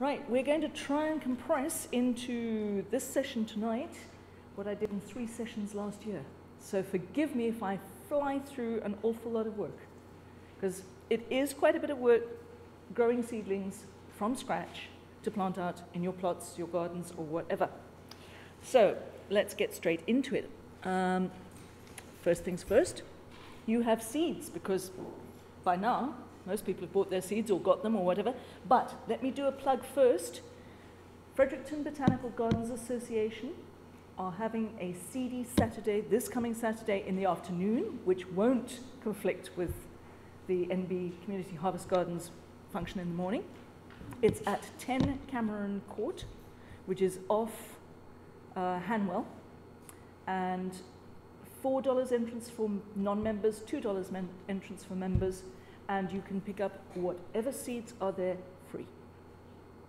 Right, we're going to try and compress into this session tonight what I did in three sessions last year. So forgive me if I fly through an awful lot of work, because it is quite a bit of work growing seedlings from scratch to plant out in your plots, your gardens, or whatever. So let's get straight into it. Um, first things first, you have seeds, because by now most people have bought their seeds or got them or whatever. But let me do a plug first. Fredericton Botanical Gardens Association are having a seedy Saturday, this coming Saturday in the afternoon, which won't conflict with the NB Community Harvest Gardens function in the morning. It's at 10 Cameron Court, which is off uh, Hanwell, and $4 entrance for non-members, $2 men- entrance for members, and you can pick up whatever seeds are there free.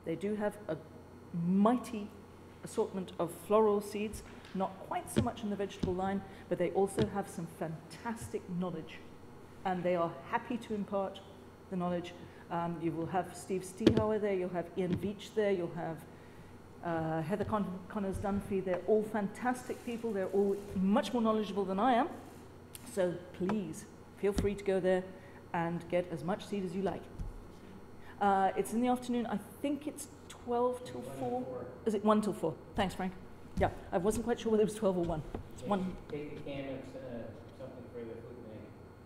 They do have a mighty assortment of floral seeds, not quite so much in the vegetable line, but they also have some fantastic knowledge. And they are happy to impart the knowledge. Um, you will have Steve Stehauer there, you'll have Ian Veach there, you'll have uh, Heather Con- Connors Dunphy. They're all fantastic people, they're all much more knowledgeable than I am. So please feel free to go there and get as much seed as you like. Uh, it's in the afternoon. I think it's 12 till 4. Is it 1 till 4? Thanks, Frank. Yeah, I wasn't quite sure whether it was 12 or 1. It's 1. Take the can of uh, something for the food bank.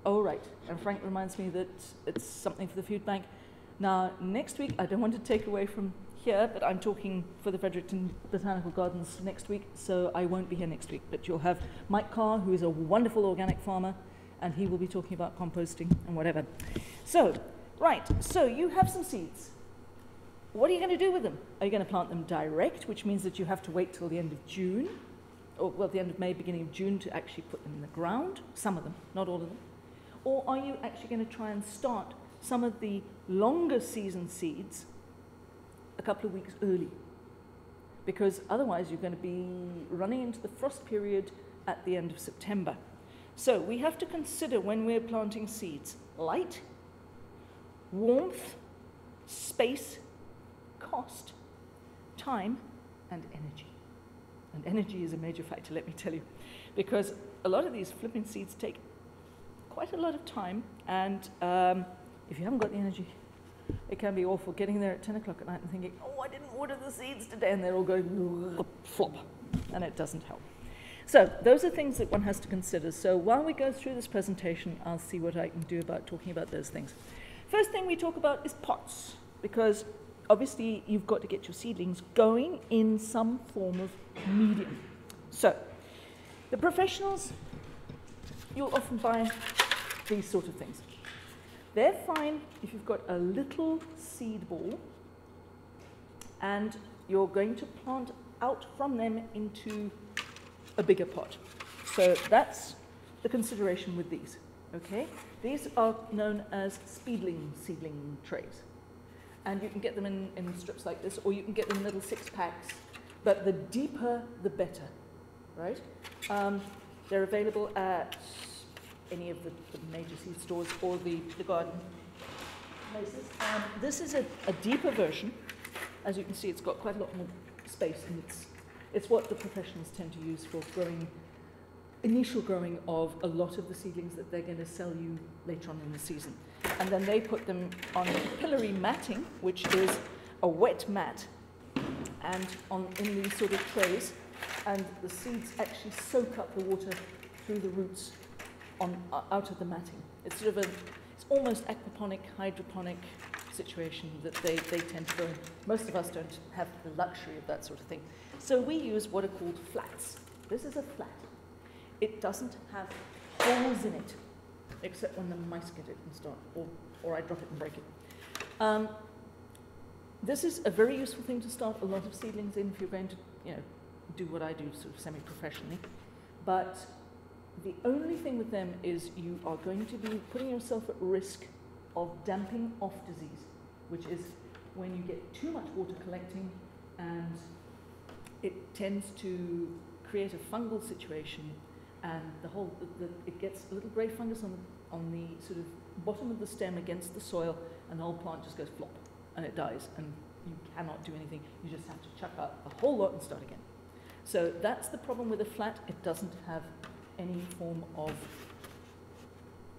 Oh, right. And Frank reminds me that it's something for the food bank. Now, next week, I don't want to take away from here, but I'm talking for the Fredericton Botanical Gardens next week, so I won't be here next week. But you'll have Mike Carr, who is a wonderful organic farmer, and he will be talking about composting and whatever. So, right, so you have some seeds. What are you going to do with them? Are you going to plant them direct, which means that you have to wait till the end of June, or well, the end of May, beginning of June to actually put them in the ground? Some of them, not all of them. Or are you actually going to try and start some of the longer season seeds a couple of weeks early? Because otherwise, you're going to be running into the frost period at the end of September. So we have to consider when we're planting seeds light, warmth, space, cost, time, and energy. And energy is a major factor, let me tell you, because a lot of these flipping seeds take quite a lot of time, and um, if you haven't got the energy, it can be awful getting there at 10 o'clock at night and thinking, oh, I didn't water the seeds today, and they're all going flop, and it doesn't help. So those are things that one has to consider. So while we go through this presentation, I'll see what I can do about talking about those things. First thing we talk about is pots, because obviously you've got to get your seedlings going in some form of medium. So the professionals, you'll often buy these sort of things. They're fine if you've got a little seed ball and you're going to plant out from them into a bigger pot. So that's the consideration with these. Okay? These are known as speedling seedling trays. And you can get them in, in strips like this, or you can get them in little six packs. But the deeper, the better. Right? Um, they're available at any of the, the major seed stores or the, the garden places. Um, this is a, a deeper version. As you can see, it's got quite a lot more space, and it's, it's what the professionals tend to use for growing, initial growing of a lot of the seedlings that they're going to sell you later on in the season. And then they put them on capillary matting, which is a wet mat, and on in these sort of trays, and the seeds actually soak up the water through the roots on uh, out of the matting. It's sort of a, it's almost aquaponic, hydroponic situation that they, they tend to go in. Most of us don't have the luxury of that sort of thing. So we use what are called flats. This is a flat. It doesn't have holes in it, except when the mice get it and start, or, or I drop it and break it. Um, this is a very useful thing to start a lot of seedlings in if you're going to, you know, do what I do sort of semi-professionally. But the only thing with them is you are going to be putting yourself at risk of damping off disease, which is when you get too much water collecting and it tends to create a fungal situation and the whole the, the, it gets a little grey fungus on on the sort of bottom of the stem against the soil and the whole plant just goes flop and it dies and you cannot do anything. You just have to chuck out a whole lot and start again. So that's the problem with a flat. It doesn't have any form of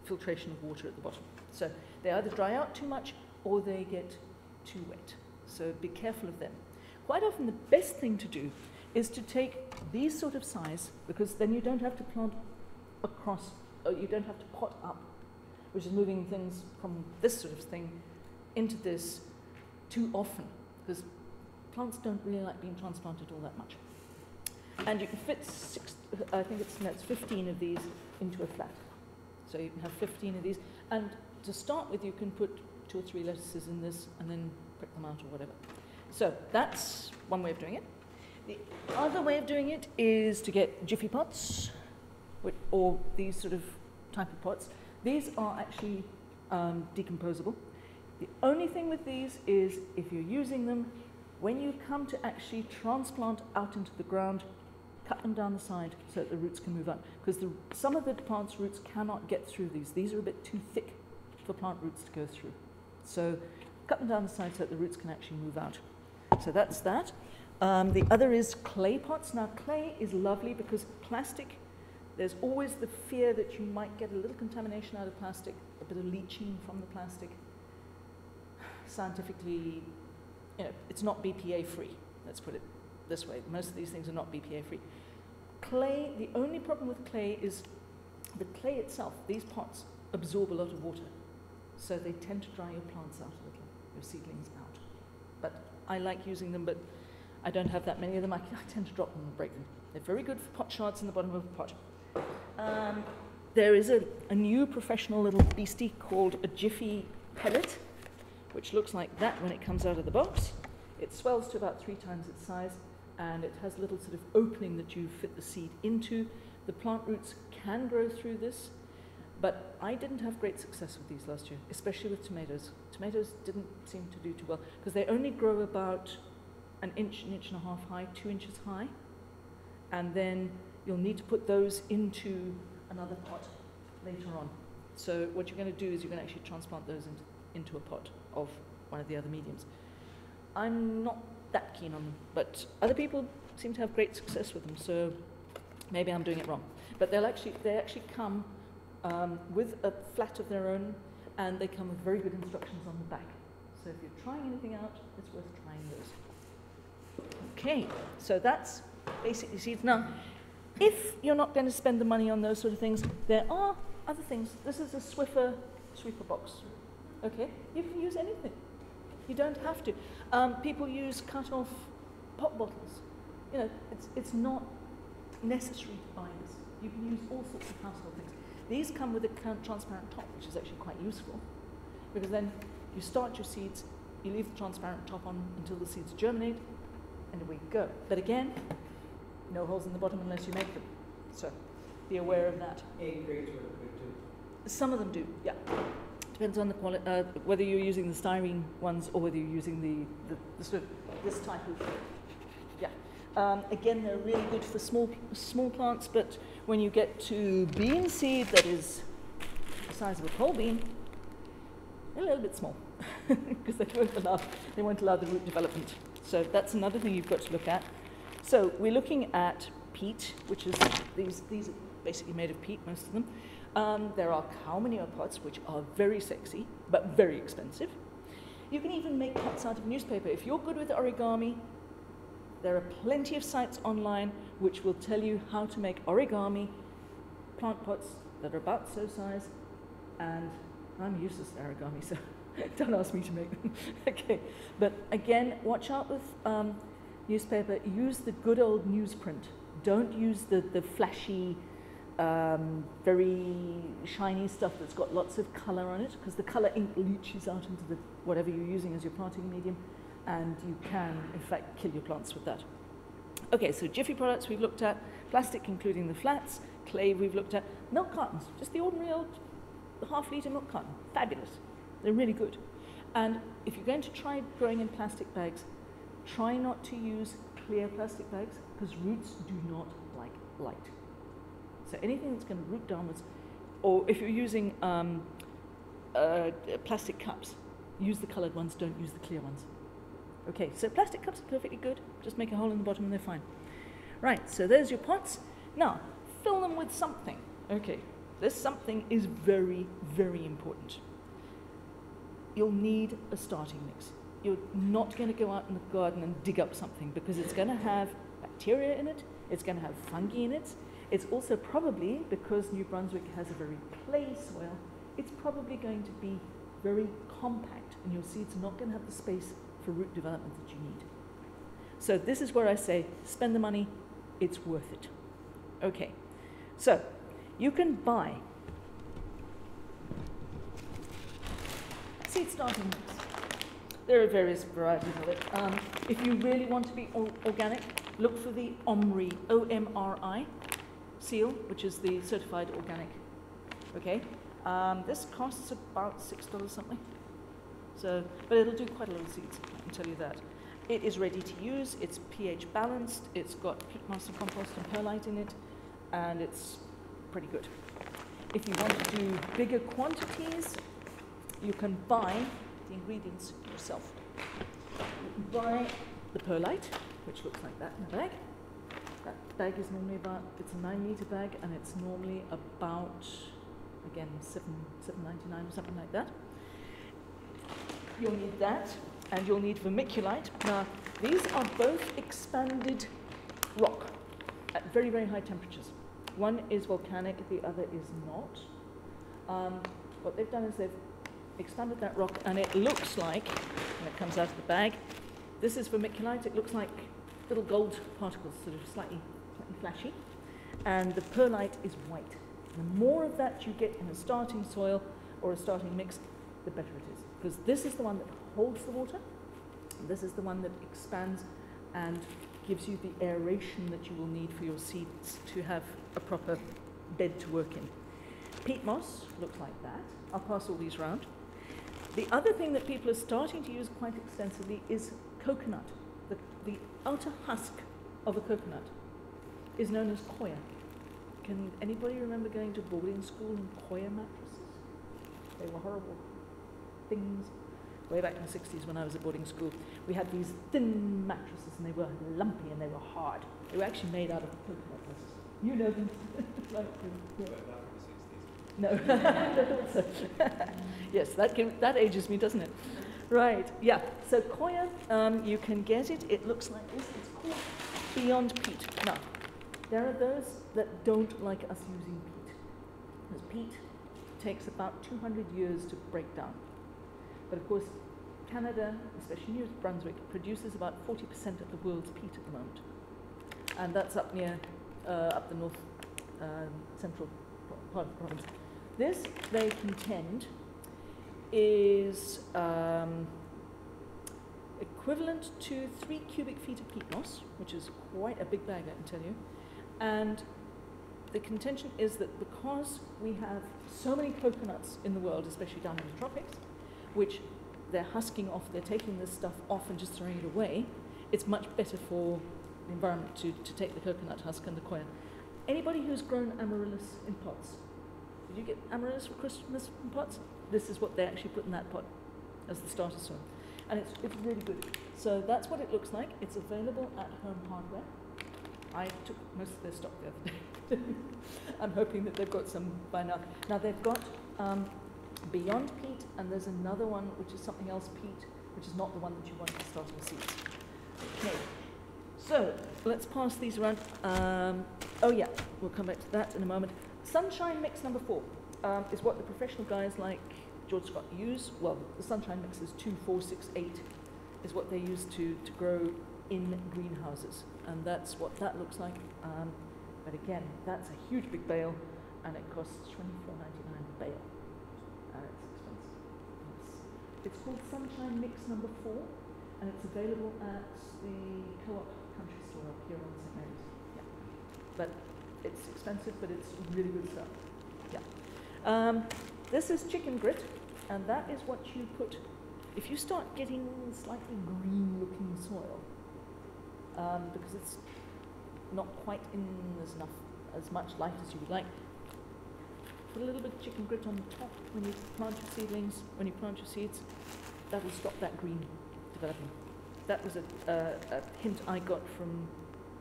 filtration of water at the bottom. So they either dry out too much or they get too wet. So be careful of them. Quite often the best thing to do is to take these sort of size because then you don't have to plant across, or you don't have to pot up, which is moving things from this sort of thing into this too often because plants don't really like being transplanted all that much. And you can fit six, I think it's, no, it's 15 of these into a flat. So you can have 15 of these. And to start with, you can put two or three lettuces in this and then prick them out or whatever. So that's one way of doing it. The other way of doing it is to get jiffy pots or these sort of type of pots. These are actually um, decomposable. The only thing with these is if you're using them, when you come to actually transplant out into the ground, cut them down the side so that the roots can move out. Because some of the plant's roots cannot get through these. These are a bit too thick for plant roots to go through. So cut them down the side so that the roots can actually move out. So that's that. Um, the other is clay pots. Now clay is lovely because plastic, there's always the fear that you might get a little contamination out of plastic, a bit of leaching from the plastic. Scientifically, you know, it's not BPA free. Let's put it this way. Most of these things are not BPA free. Clay, the only problem with clay is the clay itself, these pots absorb a lot of water. So they tend to dry your plants out a little, your seedlings out. I like using them, but I don't have that many of them. I, I tend to drop them and break them. They're very good for pot shards in the bottom of a pot. Um, there is a, a new professional little beastie called a Jiffy pellet, which looks like that when it comes out of the box. It swells to about three times its size and it has a little sort of opening that you fit the seed into. The plant roots can grow through this, but I didn't have great success with these last year, especially with tomatoes. Tomatoes didn't seem to do too well because they only grow about an inch, an inch and a half high, two inches high, and then you'll need to put those into another pot later on. So what you're going to do is you're going to actually transplant those into, into a pot of one of the other mediums. I'm not that keen on them, but other people seem to have great success with them, so maybe I'm doing it wrong. But they'll actually, they actually come um, with a flat of their own, and they come with very good instructions on the back. So if you're trying anything out, it's worth trying those. Okay, so that's basically seeds. Now, if you're not going to spend the money on those sort of things, there are other things. This is a Swiffer sweeper box. Okay, you can use anything. You don't have to. Um, people use cut-off pop bottles. You know, it's, it's not necessary to buy this. You can use all sorts of household. These come with a transparent top, which is actually quite useful, because then you start your seeds, you leave the transparent top on until the seeds germinate, and away you go. But again, no holes in the bottom unless you make them. So be aware of that. Egg crates work good too. Some of them do, yeah. Depends on the quality, uh, whether you're using the styrene ones or whether you're using the, the, the sort of this type of. Um, again, they're really good for small small plants, but when you get to bean seed that is the size of a pole bean, a little bit small because they won't allow they won't allow the root development. So that's another thing you've got to look at. So we're looking at peat, which is these these are basically made of peat, most of them. Um, there are cow manure pots, which are very sexy, but very expensive. You can even make pots out of newspaper. If you're good with origami, there are plenty of sites online which will tell you how to make origami plant pots that are about so size. And I'm useless at origami, so don't ask me to make them. okay, but again, watch out with um, newspaper. Use the good old newsprint. Don't use the, the flashy um, very shiny stuff that's got lots of colour on it because the colour ink leaches out into the whatever you're using as your planting medium and you can in fact kill your plants with that. Okay, so Jiffy products we've looked at, plastic including the flats, clay we've looked at, milk cartons, just the ordinary old half litre milk carton, fabulous. They're really good. And if you're going to try growing in plastic bags, try not to use clear plastic bags because roots do not like light. So anything that's going to root downwards, or if you're using um, uh, plastic cups, use the coloured ones, don't use the clear ones. Okay, so plastic cups are perfectly good. Just make a hole in the bottom and they're fine. Right, so there's your pots. Now, fill them with something. Okay, this something is very, very important. You'll need a starting mix. You're not going to go out in the garden and dig up something because it's going to have bacteria in it, it's going to have fungi in it. It's also probably, because New Brunswick has a very clay soil, it's probably going to be very compact and your seeds are not going to have the space for root development that you need. So this is where I say spend the money, it's worth it. Okay, so you can buy seed starting mix. There are various varieties of it. Um, if you really want to be organic, look for the OMRI, O-M-R-I seal, which is the certified organic. Okay, um, this costs about six dollars something. So, but it'll do quite a lot of seeds. I can tell you that. It is ready to use. It's pH balanced. It's got master compost and perlite in it, and it's pretty good. If you want to do bigger quantities, you can buy the ingredients yourself. You buy the perlite, which looks like that in a bag. That bag is normally about, it's a nine litre bag, and it's normally about, again, seven, seven ninety nine or something like that. You'll need that, and you'll need vermiculite. Now, these are both expanded rock at very, very high temperatures. One is volcanic, the other is not. Um, what they've done is they've expanded that rock, and it looks like, when it comes out of the bag, this is vermiculite. It looks like little gold particles, sort of slightly, slightly flashy. And the perlite is white. The more of that you get in a starting soil or a starting mix, the better it is. Because this is the one that holds the water. This is the one that expands and gives you the aeration that you will need for your seeds to have a proper bed to work in. Peat moss looks like that. I'll pass all these around. The other thing that people are starting to use quite extensively is coconut. The, the outer husk of a coconut is known as coir. Can anybody remember going to boarding school in coir mattresses? They were horrible things. Way back in the 60s when I was at boarding school, we had these thin mattresses and they were lumpy and they were hard. They were actually made out of coconut husks. You know them. like, yeah. No, yes, that, can, that ages me, doesn't it? Right, yeah. So coir, um, you can get it. It looks like this. It's called Beyond Peat. Now, there are those that don't like us using peat. Because peat takes about 200 years to break down. But of course, Canada, especially New Brunswick, produces about 40% of the world's peat at the moment. And that's up near, uh, up the north um, central part of the province. This, they contend, is um, equivalent to three cubic feet of peat moss, which is quite a big bag, I can tell you. And the contention is that because we have so many coconuts in the world, especially down in the tropics, which they're husking off, they're taking this stuff off and just throwing it away, it's much better for the environment to, to take the coconut husk and the coir. Anybody who's grown amaryllis in pots, did you get amaryllis for Christmas in pots? This is what they actually put in that pot as the starter soil. And it's, it's really good. So that's what it looks like. It's available at Home Hardware. I took most of their stock the other day. I'm hoping that they've got some by now. Now they've got um, Beyond Peat, and there's another one which is something else peat, which is not the one that you want for starting seeds. Okay, so let's pass these around. Um, oh yeah, we'll come back to that in a moment. Sunshine mix number four um, is what the professional guys like George Scott use. Well, the sunshine mix is 2468 is what they use to, to grow in greenhouses. And that's what that looks like. Um, but again, that's a huge big bale and it costs 24.99 a bale. And it's. It's, it's called Sunshine Mix number four and it's available at the Co-op Country Store up here on St. Mary's. Yeah. But it's expensive, but it's really good stuff. Yeah. Um, this is chicken grit, and that is what you put. If you start getting slightly green-looking soil, um, because it's not quite in as enough as much light as you would like, put a little bit of chicken grit on the top when you plant your seedlings, when you plant your seeds. That will stop that green developing. that was a, uh, a hint I got from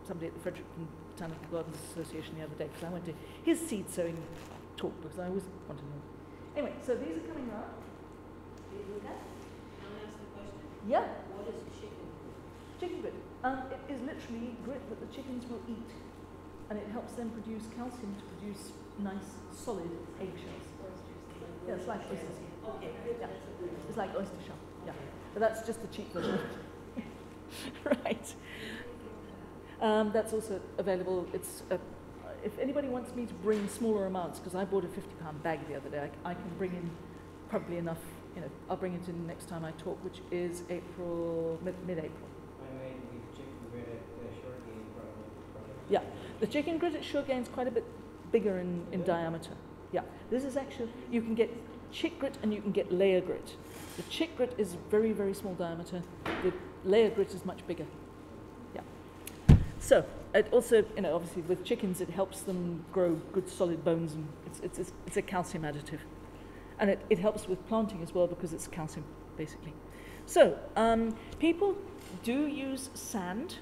somebody at the Fredericton Botanical Gardens Association the other day because I went to his seed sowing talk because I always want to know. Anyway, so these are coming up. Can you look at? Can I ask a question? Yeah, What is chicken? grit? chicken grit. Um, it is literally grit that the chickens will eat, and it helps them produce calcium to produce nice, solid eggshells. Yeah, it's like oysters. Okay, Yeah. that's a good It's like oyster shell. Yeah, but that's just the cheap version. right. Um, that's also available. It's uh, if anybody wants me to bring smaller amounts, because I bought a 50 pound bag the other day, I, I can bring in probably enough. You know, I'll bring it in next time I talk, which is April mid mid April. I made the chicken grit at uh, Suregain probably. Yeah, the chicken grit at Suregain's quite a bit bigger in, in diameter. Yeah, this is actually, you can get chick grit and you can get layer grit. The chick grit is very, very small diameter. The layer grit is much bigger. Yeah. So, it also, you know, obviously with chickens, it helps them grow good solid bones and it's, it's, it's, it's a calcium additive. And it, it helps with planting as well because it's calcium, basically. So, um, people do use sand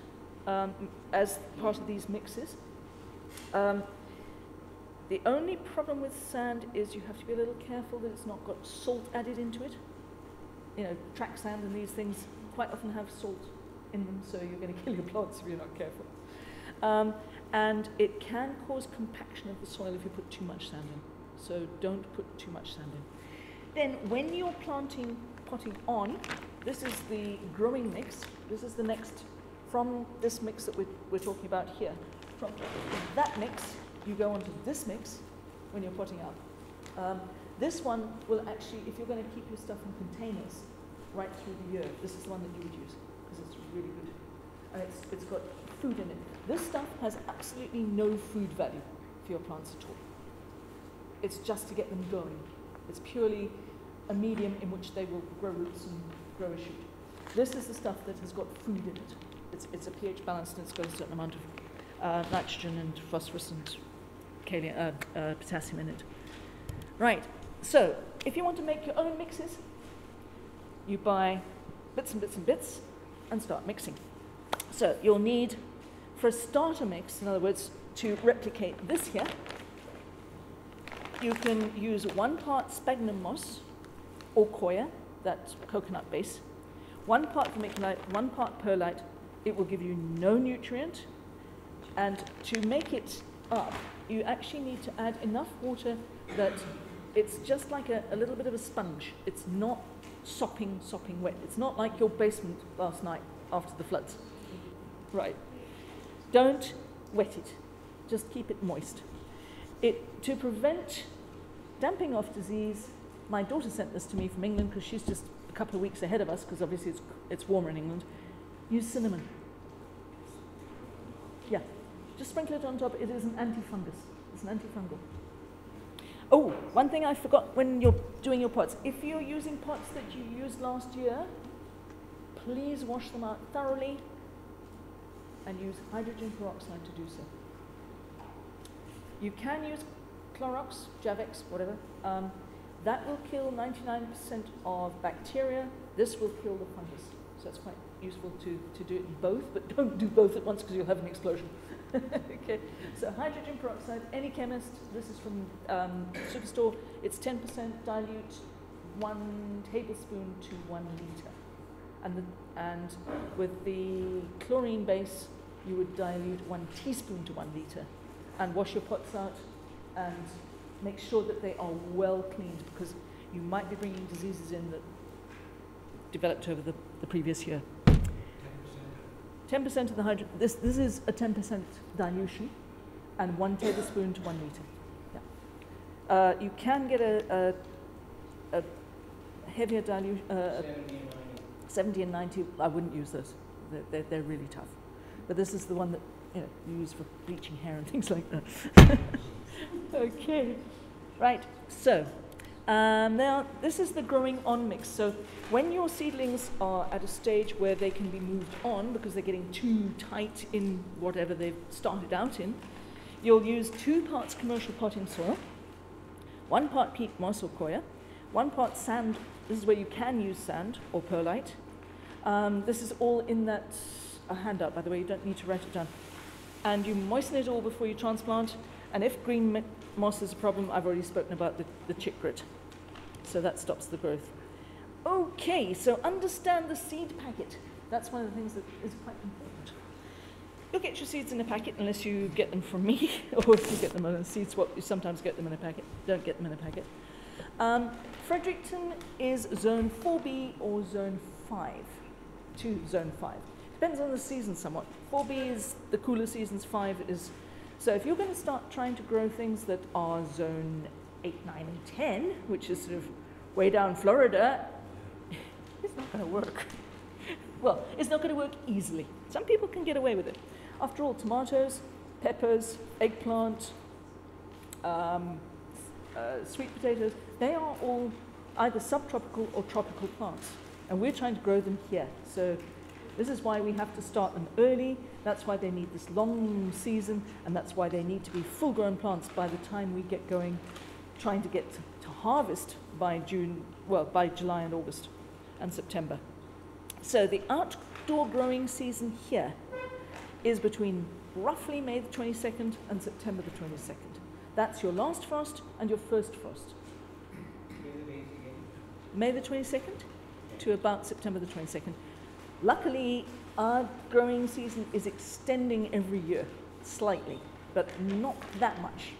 um, as part of these mixes. Um, the only problem with sand is you have to be a little careful that it's not got salt added into it. You know, track sand and these things quite often have salt in them, so you're going to kill your plants if you're not careful. Um, and it can cause compaction of the soil if you put too much sand in. So don't put too much sand in. Then when you're planting, potting on, this is the growing mix. This is the next from this mix that we're, we're talking about here. From that mix, you go onto this mix when you're potting up. Um, this one will actually, if you're going to keep your stuff in containers right through the year, this is the one that you would use because it's really good. And it's, it's got food in it. This stuff has absolutely no food value for your plants at all. It's just to get them going. It's purely a medium in which they will grow roots and grow a shoot. This is the stuff that has got food in it. It's, it's a pH balanced and it's got a certain amount of uh, nitrogen and phosphorus and uh, uh, potassium in it. Right, so if you want to make your own mixes, you buy bits and bits and bits and start mixing. So you'll need, for a starter mix, in other words, to replicate this here, you can use one part sphagnum moss or coir, that's coconut base, one part vermiculite, one part perlite. It will give you no nutrient. And to make it up, you actually need to add enough water that it's just like a, a little bit of a sponge. It's not sopping, sopping wet. It's not like your basement last night after the floods. Right. Don't wet it. Just keep it moist. It, to prevent damping off disease, my daughter sent this to me from England because she's just a couple of weeks ahead of us because obviously it's, it's warmer in England. Use cinnamon. Yeah, just sprinkle it on top. It is an antifungus. It's an antifungal. Oh, one thing I forgot when you're doing your pots. If you're using pots that you used last year, please wash them out thoroughly and use hydrogen peroxide to do so. You can use Clorox, Javex, whatever. Um, that will kill 99% of bacteria. This will kill the fungus. So it's quite useful to, to do it both, but don't do both at once because you'll have an explosion. okay, so hydrogen peroxide, any chemist, this is from um, Superstore, it's 10% dilute, one tablespoon to one litre. And, the, and with the chlorine base, you would dilute one teaspoon to one litre. And wash your pots out and make sure that they are well cleaned because you might be bringing diseases in that developed over the, the previous year. 10% of the hydrogen, this, this is a 10% dilution and one tablespoon to one litre. Yeah. Uh, you can get a, a, a heavier dilution, uh, Seventy and ninety. 70 and 90, I wouldn't use those. They're, they're, they're really tough. But this is the one that you know, you use for bleaching hair and things like that. okay, right. So um, now this is the growing on mix. So when your seedlings are at a stage where they can be moved on because they're getting too tight in whatever they've started out in, you'll use two parts commercial potting soil, one part peat moss or coir, one part sand. This is where you can use sand or perlite. Um, this is all in that uh, handout, by the way, you don't need to write it down. And you moisten it all before you transplant. And if green moss is a problem, I've already spoken about the, the chick grit. So that stops the growth. Okay, so understand the seed packet. That's one of the things that is quite important. You'll get your seeds in a packet unless you get them from me, or if you get them in a seed swap, you sometimes get them in a packet. Don't get them in a packet. Um, Fredericton is zone 4B or zone 5 to zone 5. Depends on the season somewhat. 4B is the cooler seasons, 5 is. So if you're going to start trying to grow things that are zone 8, 9, and 10, which is sort of way down Florida, it's not going to work. well, it's not going to work easily. Some people can get away with it. After all, tomatoes, peppers, eggplant, um, uh, sweet potatoes, they are all either subtropical or tropical plants. And we're trying to grow them here. So this is why we have to start them early. That's why they need this long season. And that's why they need to be full grown plants by the time we get going, trying to get to, harvest by June, well, by July and August and September. So the outdoor growing season here is between roughly May the 22nd and September the 22nd. That's your last frost and your first frost. May the 22nd to about September the 22nd. Luckily, our growing season is extending every year slightly, but not that much.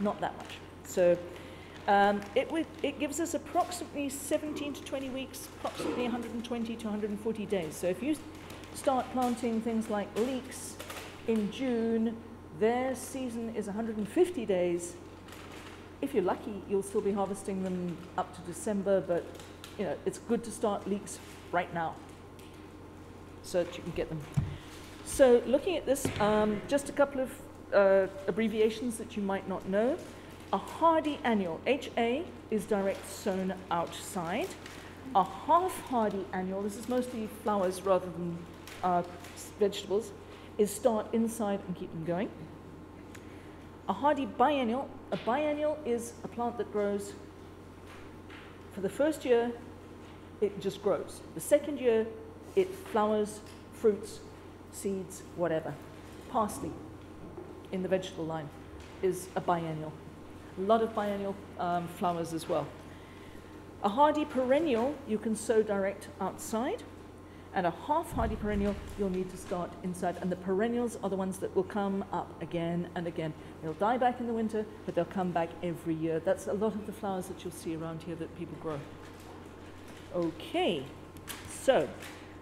Not that much. So um, it, it gives us approximately 17 to 20 weeks, approximately 120 to 140 days. So if you start planting things like leeks in June, their season is 150 days. If you're lucky, you'll still be harvesting them up to December, but you know, it's good to start leeks right now so that you can get them. So looking at this, um, just a couple of uh, abbreviations that you might not know. A hardy annual, HA, is direct sown outside. A half hardy annual, this is mostly flowers rather than uh, vegetables, is start inside and keep them going. A hardy biennial, a biennial is a plant that grows for the first year, it just grows. The second year, it flowers, fruits, seeds, whatever. Parsley in the vegetable line is a biennial. A lot of biennial um, flowers as well. A hardy perennial you can sow direct outside, and a half hardy perennial you'll need to start inside. And the perennials are the ones that will come up again and again. They'll die back in the winter, but they'll come back every year. That's a lot of the flowers that you'll see around here that people grow. Okay, so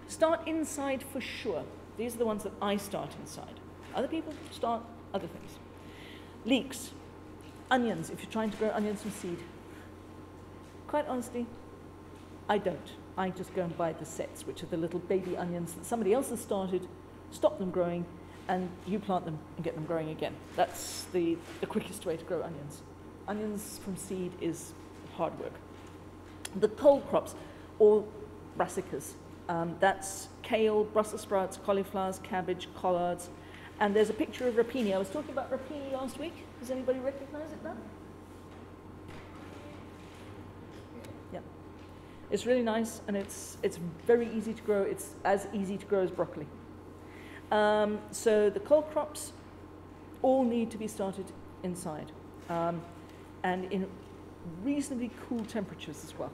start inside for sure. These are the ones that I start inside. Other people start other things. Leeks, onions, if you're trying to grow onions from seed. Quite honestly, I don't. I just go and buy the sets, which are the little baby onions that somebody else has started, stop them growing, and you plant them and get them growing again. That's the, the quickest way to grow onions. Onions from seed is hard work. The cold crops, all brassicas. Um, that's kale, Brussels sprouts, cauliflowers, cabbage, collards. And there's a picture of rapini. I was talking about rapini last week. Does anybody recognize it now? Yeah. It's really nice and it's, it's very easy to grow. It's as easy to grow as broccoli. Um, so the cold crops all need to be started inside um, and in reasonably cool temperatures as well.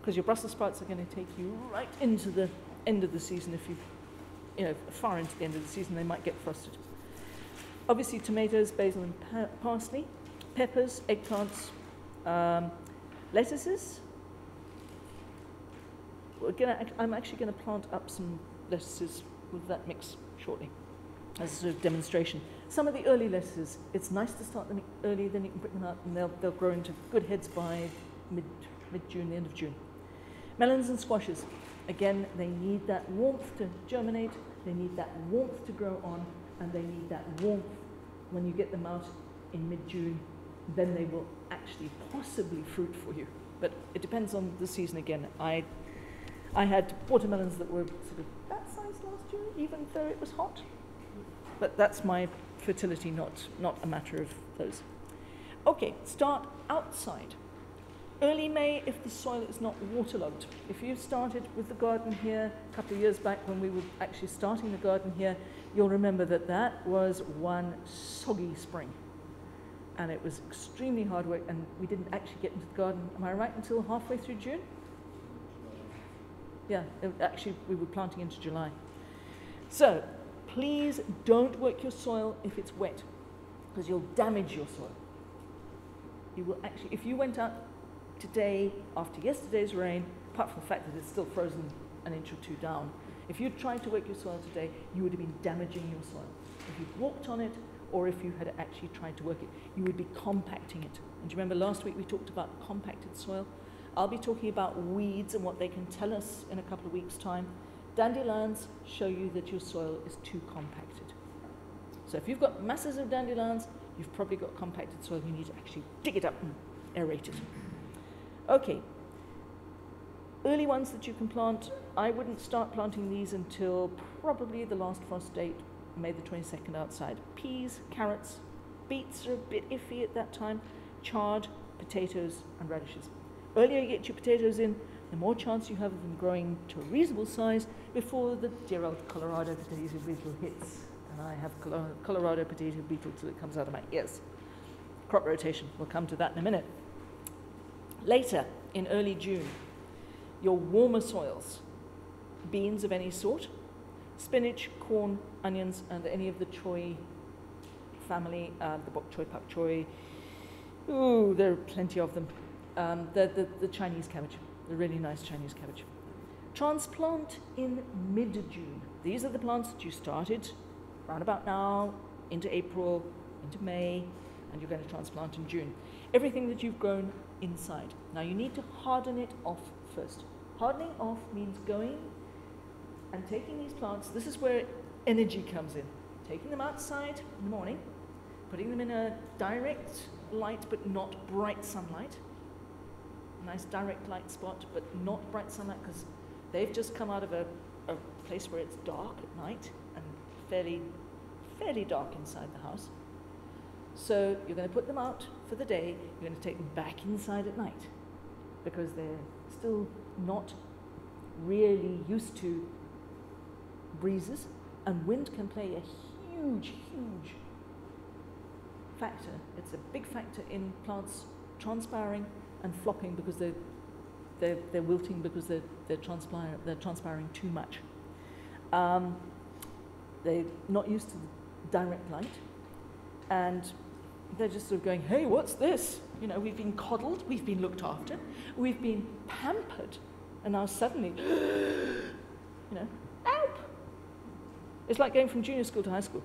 Because your Brussels sprouts are going to take you right into the end of the season if you, you know, far into the end of the season, they might get frosted. Obviously, tomatoes, basil, and pa- parsley, peppers, eggplants, um, lettuces. We're gonna, I'm actually going to plant up some lettuces with that mix shortly as a sort of demonstration. Some of the early lettuces, it's nice to start them early, then you can pick them out and they'll, they'll grow into good heads by mid, mid-June, the end of June. Melons and squashes, again, they need that warmth to germinate, they need that warmth to grow on, and they need that warmth when you get them out in mid-June, then they will actually possibly fruit for you. But it depends on the season again. I, I had watermelons that were sort of that size last year, even though it was hot. But that's my fertility, not, not a matter of those. Okay, start outside. Early May if the soil is not waterlogged. If you started with the garden here a couple of years back when we were actually starting the garden here, you'll remember that that was one soggy spring. And it was extremely hard work, and we didn't actually get into the garden, am I right, until halfway through June? Yeah, it, actually, we were planting into July. So, please don't work your soil if it's wet, because you'll damage your soil. You will actually, if you went out today after yesterday's rain, apart from the fact that it's still frozen an inch or two down, if you'd tried to work your soil today, you would have been damaging your soil. If you'd walked on it, or if you had actually tried to work it, you would be compacting it. And do you remember last week we talked about compacted soil? I'll be talking about weeds and what they can tell us in a couple of weeks' time. Dandelions show you that your soil is too compacted. So if you've got masses of dandelions, you've probably got compacted soil. You need to actually dig it up and aerate it. Okay. Early ones that you can plant, I wouldn't start planting these until probably the last frost date, May the 22nd outside. Peas, carrots, beets are a bit iffy at that time, chard, potatoes, and radishes. Earlier you get your potatoes in, the more chance you have of them growing to a reasonable size before the dear old Colorado potato beetle hits. And I have Colorado potato beetle till it comes out of my ears. Crop rotation, we'll come to that in a minute. Later, in early June, your warmer soils, beans of any sort, spinach, corn, onions, and any of the choy family, uh, the bok choy, pak choy. Ooh, there are plenty of them. Um, the, the, the Chinese cabbage, the really nice Chinese cabbage. Transplant in mid June. These are the plants that you started round about now, into April, into May, and you're going to transplant in June. Everything that you've grown inside. Now you need to harden it off first. Hardening off means going and taking these plants, this is where energy comes in. Taking them outside in the morning, putting them in a direct light but not bright sunlight. Nice direct light spot but not bright sunlight because they've just come out of a, a place where it's dark at night and fairly, fairly dark inside the house. So you're going to put them out for the day, you're going to take them back inside at night because they're still not really used to breezes, and wind can play a huge, huge factor. It's a big factor in plants transpiring and flopping because they're, they're, they're wilting because they're, they're, transpire, they're transpiring too much. Um, they're not used to direct light, and they're just sort of going, hey, what's this? You know, we've been coddled, we've been looked after, we've been pampered, and now suddenly, you know, help! It's like going from junior school to high school,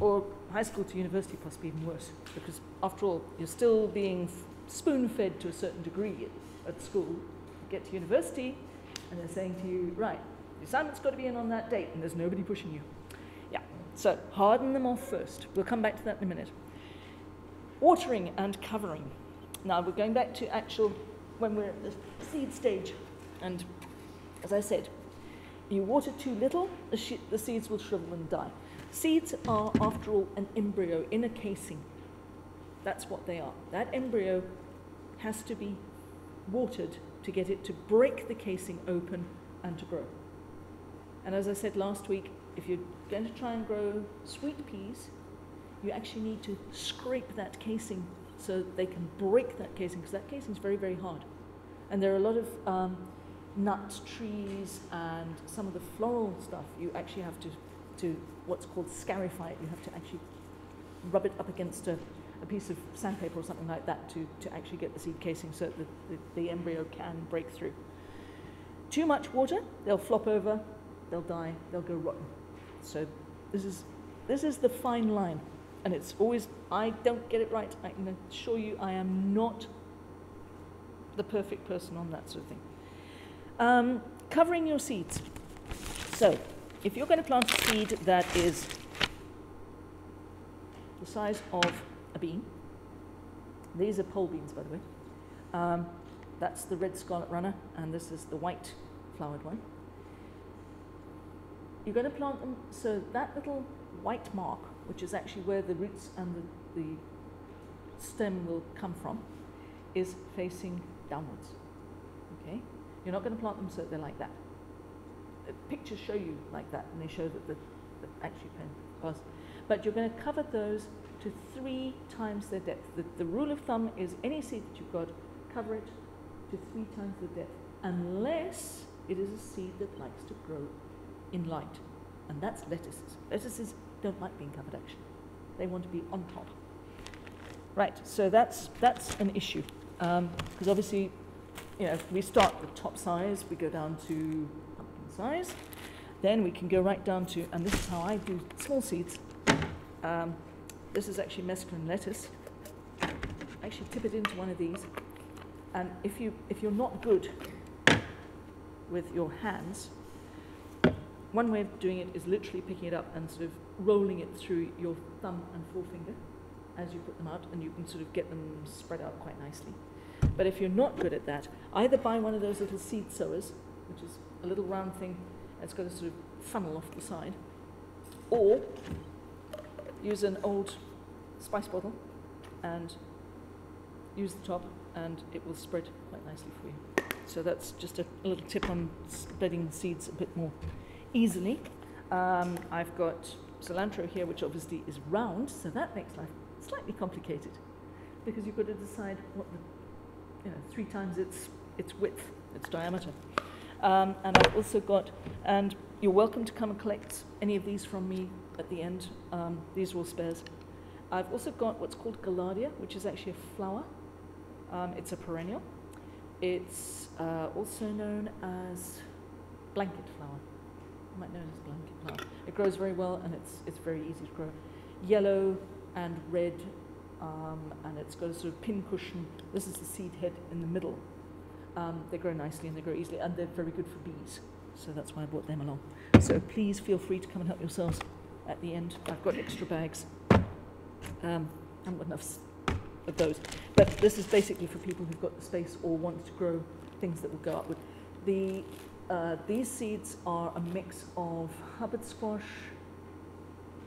or high school to university, possibly even worse, because after all, you're still being spoon fed to a certain degree at, at school. You get to university, and they're saying to you, right, the assignment's got to be in on that date, and there's nobody pushing you. Yeah, so harden them off first. We'll come back to that in a minute. Watering and covering. Now we're going back to actual when we're at the seed stage, and as I said, you water too little, the, the seeds will shrivel and die. Seeds are, after all, an embryo in a casing. That's what they are. That embryo has to be watered to get it to break the casing open and to grow. And as I said last week, if you're going to try and grow sweet peas, you actually need to scrape that casing so they can break that casing because that casing is very, very hard. And there are a lot of um, nut trees and some of the floral stuff. You actually have to, to what's called scarify it. You have to actually rub it up against a, a piece of sandpaper or something like that to, to actually get the seed casing so that the, the, the embryo can break through. Too much water, they'll flop over, they'll die, they'll go rotten. So this is, this is the fine line. And it's always, I don't get it right. I can assure you I am not the perfect person on that sort of thing. Um, covering your seeds. So, if you're going to plant a seed that is the size of a bean, these are pole beans, by the way. Um, that's the red scarlet runner, and this is the white flowered one. You're going to plant them so that little white mark, which is actually where the roots and the, the stem will come from, is facing downwards. Okay? You're not going to plant them so they're like that. Pictures show you like that, and they show that the, the actually pass. But you're going to cover those to three times their depth. The, the rule of thumb is any seed that you've got, cover it to three times the depth, unless it is a seed that likes to grow in light, and that's lettuces. Lettuces don't like being covered actually; they want to be on top. Right, so that's that's an issue because obviously, you know, we start with top size, we go down to pumpkin size, then we can go right down to, and this is how I do small seeds. Um, this is actually mesclun lettuce. Actually, tip it into one of these, and if you if you're not good with your hands, one way of doing it is literally picking it up and sort of rolling it through your thumb and forefinger as you put them out, and you can sort of get them spread out quite nicely. But if you're not good at that, either buy one of those little seed sowers, which is a little round thing, it's got a sort of funnel off the side, or use an old spice bottle and use the top, and it will spread quite nicely for you. So that's just a, little tip on spreading seeds a bit more easily. Um, I've got cilantro here, which obviously is round, so that makes life slightly complicated because you've got to decide what the, you know, three times its, its width, its diameter. Um, and I've also got, and you're welcome to come and collect any of these from me at the end. Um, these are all spares. I've also got what's called Gaillardia, which is actually a flower. Um, it's a perennial. It's uh, also known as blanket flower. Might know as blanket flower. It grows very well and it's, it's very easy to grow. Yellow and red, um, and it's got a sort of pin cushion. This is the seed head in the middle. Um, they grow nicely and they grow easily, and they're very good for bees. So that's why I brought them along. So please feel free to come and help yourselves at the end. I've got extra bags. Um, I haven't got enough of those. But this is basically for people who've got the space or want to grow things that will go upward. The, uh, these seeds are a mix of Hubbard squash,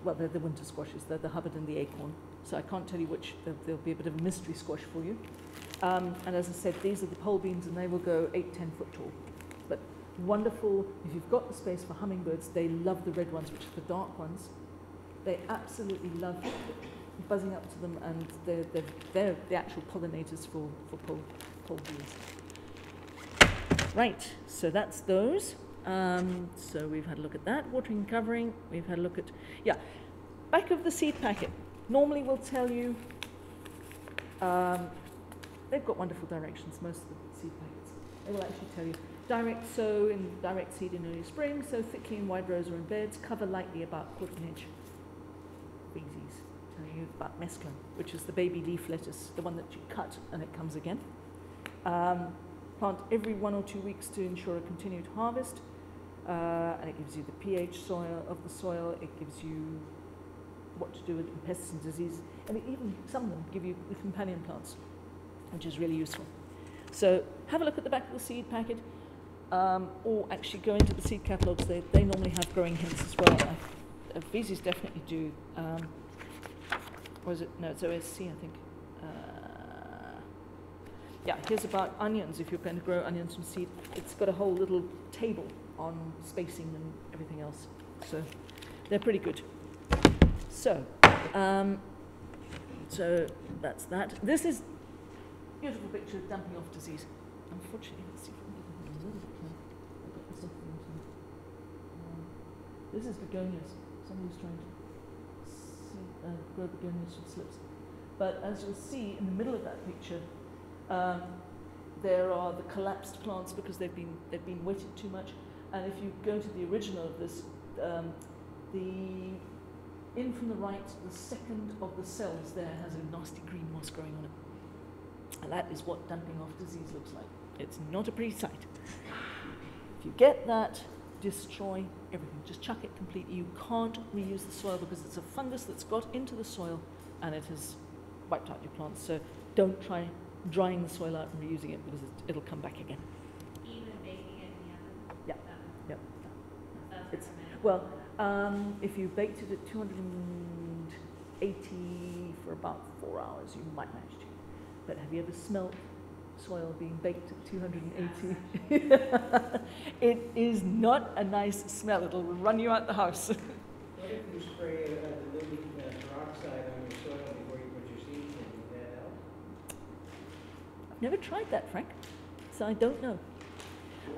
well, they're the winter squashes, they're the Hubbard and the acorn. So I can't tell you which, there'll, be a bit of a mystery squash for you. Um, and as I said, these are the pole beans and they will go 8, 10 foot tall. But wonderful, if you've got the space for hummingbirds, they love the red ones, which are the dark ones. They absolutely love buzzing up to them and they're, they're, they're the actual pollinators for, for pole, pole beans. Right, so that's those. Um, so we've had a look at that, watering and covering. We've had a look at, yeah, back of the seed packet. Normally we'll tell you, um, they've got wonderful directions, most of the seed packets. They will actually tell you, direct sow in direct seed in early spring, sow thickly in wide rows or in beds, cover lightly about quarter an inch. Veseys, telling you about mesclun, which is the baby leaf lettuce, the one that you cut and it comes again. Um, plant every one or two weeks to ensure a continued harvest. Uh, and it gives you the pH soil of the soil. It gives you what to do with pests and diseases. And even some of them give you the companion plants, which is really useful. So have a look at the back of the seed packet, um, or actually go into the seed catalogues. They, they normally have growing hints as well. Uh, Veseys definitely do. Um, or is it? No, it's OSC, I think. Yeah, here's about onions. If you're going to grow onions from seed, it's got a whole little table on spacing and everything else. So they're pretty good. So, um, so that's that. This is beautiful picture of damping off disease. Unfortunately, let's see if we can get a little this is begonias. Somebody's trying to see, uh, grow begonias from slips. But as you'll see in the middle of that picture, um, there are the collapsed plants because they've been they've been wetted too much. And if you go to the original of this, um, the in from the right, the second of the cells there has a nasty green moss growing on it. And that is what damping off disease looks like. It's not a pretty sight. If you get that, destroy everything. Just chuck it completely. You can't reuse the soil because it's a fungus that's got into the soil and it has wiped out your plants. So don't try drying the soil out and reusing it because it, it'll come back again. Even baking it in the oven? Yeah. That's It's- Well, um, if you baked it at 280 for about four hours, you might manage to. But have you ever smelt soil being baked at 280. it is not a nice smell. It'll run you out the house. What if you spray uh, dilute uh, peroxide on your soil before you put your seeds in? Would that help? I've never tried that, Frank, so I don't know.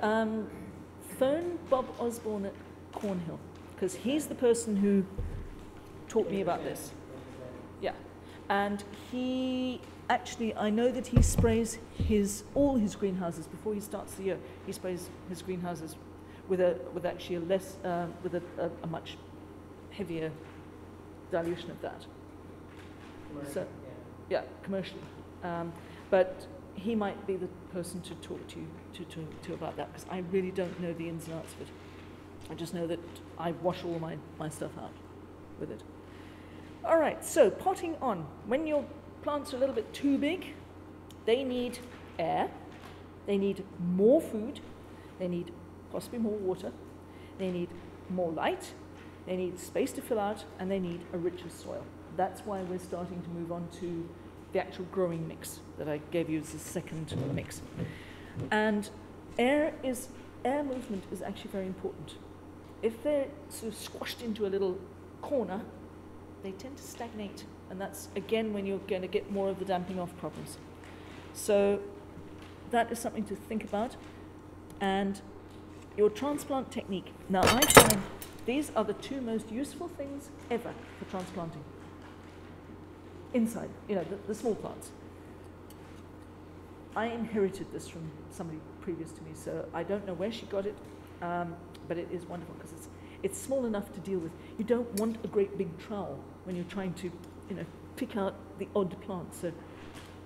Um, phone Bob Osborne at Cornhill, because he's the person who taught me about this. Yeah, and he actually, I know that he sprays his all his greenhouses before he starts the year. He sprays his greenhouses with a with actually a less uh, with a, a, a much heavier dilution of that. Commercial, So- yeah. Yeah, commercially. Um, but he might be the person to talk to, to, to, to about that because I really don't know the ins and outs of it. I just know that I wash all my, my stuff out with it. All right, so potting on. When your plants are a little bit too big, they need air, they need more food, they need possibly more water, they need more light, they need space to fill out, and they need a richer soil. That's why we're starting to move on to the actual growing mix that I gave you as the second mix. And air is air movement is actually very important. If they're sort of squashed into a little corner, they tend to stagnate, and that's again when you're going to get more of the damping off problems. So that is something to think about. And your transplant technique. Now I find these are the two most useful things ever for transplanting. Inside, you know, the, the small plants. I inherited this from somebody previous to me, so I don't know where she got it, um, but it is wonderful because it's, it's small enough to deal with. You don't want a great big trowel when you're trying to, you know, pick out the odd plant. So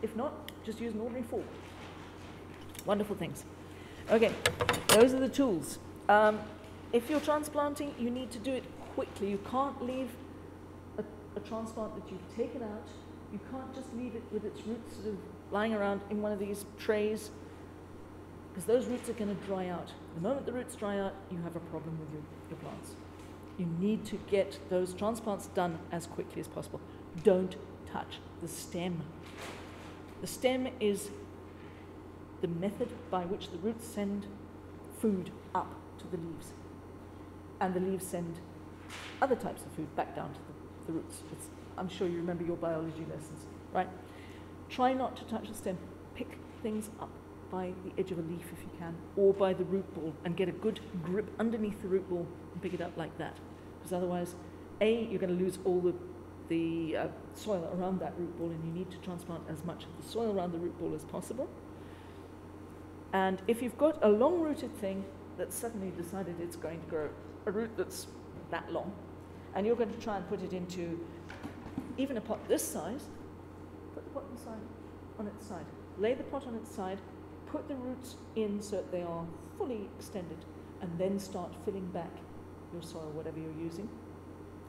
if not, just use an ordinary fork. Wonderful things. Okay, those are the tools. Um, if you're transplanting, you need to do it quickly. You can't leave a, transplant that you've taken out. You can't just leave it with its roots sort of lying around in one of these trays because those roots are going to dry out. The moment the roots dry out, you have a problem with your, your plants. You need to get those transplants done as quickly as possible. Don't touch the stem. The stem is the method by which the roots send food up to the leaves. And the leaves send other types of food back down to the, the roots. It's, I'm sure you remember your biology lessons, right? Try not to touch the stem. Pick things up by the edge of a leaf if you can, or by the root ball, and get a good grip underneath the root ball and pick it up like that. Because otherwise, A, you're going to lose all the, the uh, soil around that root ball, and you need to transplant as much of the soil around the root ball as possible. And if you've got a long rooted thing that's suddenly decided it's going to grow a root that's that long, and you're going to try and put it into even a pot this size, put the pot inside, on its side. Lay the pot on its side, put the roots in so that they are fully extended, and then start filling back your soil, whatever you're using,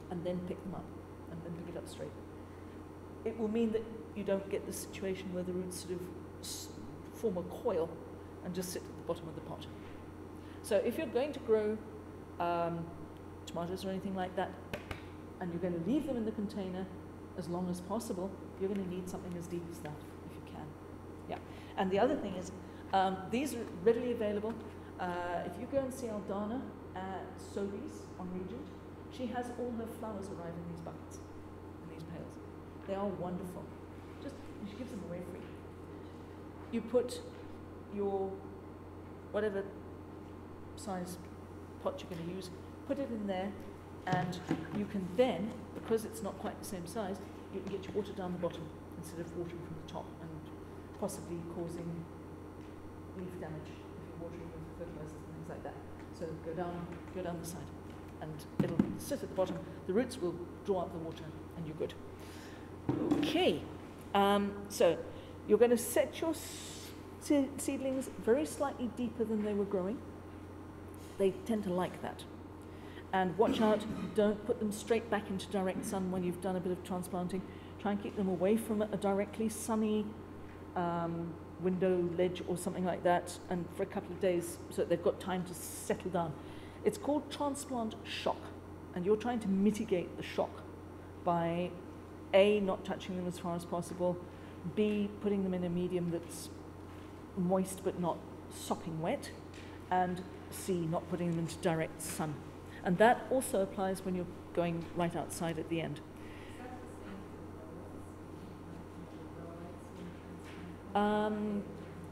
and then pick them up, and then pick it up straight. It will mean that you don't get the situation where the roots sort of form a coil and just sit at the bottom of the pot. So if you're going to grow um, tomatoes or anything like that, and you're going to leave them in the container as long as possible, you're going to need something as deep as that if you can. Yeah. And the other thing is, um, these are readily available. Uh, if you go and see Aldana at Sobeys on Regent, she has all her flowers arrive in these buckets, in these pails. They are wonderful. Just she gives them away free. You put your whatever size pot you're going to use, put it in there, and you can then, because it's not quite the same size, you can get your water down the bottom instead of watering from the top and possibly causing leaf damage if you're watering with fertilizers and things like that. So go down, go down the side, and it'll sit at the bottom. The roots will draw up the water, and you're good. Okay, um, so you're going to set your seedlings very slightly deeper than they were growing. They tend to like that. And watch out, don't put them straight back into direct sun when you've done a bit of transplanting. Try and keep them away from a directly sunny um, window ledge or something like that, and for a couple of days so they've got time to settle down. It's called transplant shock, and you're trying to mitigate the shock by A, not touching them as far as possible, B, putting them in a medium that's moist but not sopping wet, and C, not putting them into direct sun. And that also applies when you're going right outside at the end. Um,